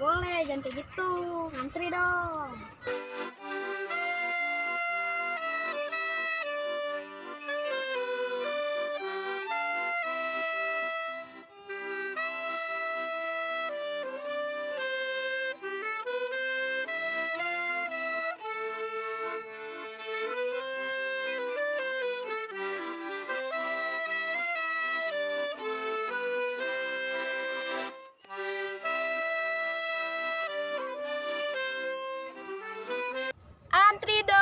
boleh jangan kayak gitu. Ngantri dong Menteri.